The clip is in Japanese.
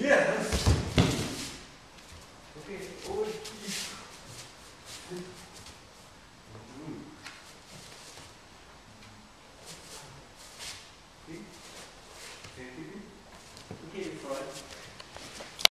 Yes. Okay, Freud.